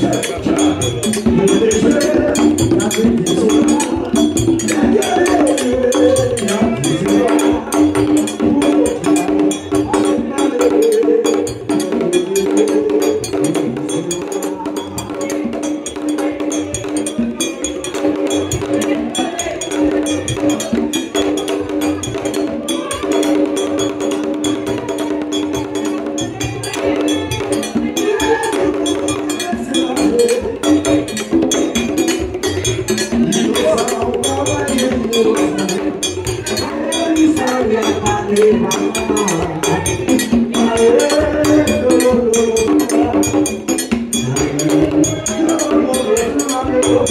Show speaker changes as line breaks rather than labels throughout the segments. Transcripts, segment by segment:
Obrigado.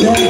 Yeah.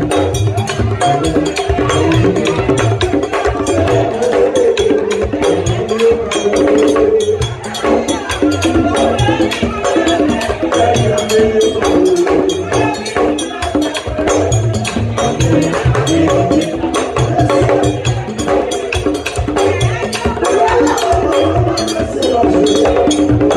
这个是老师的家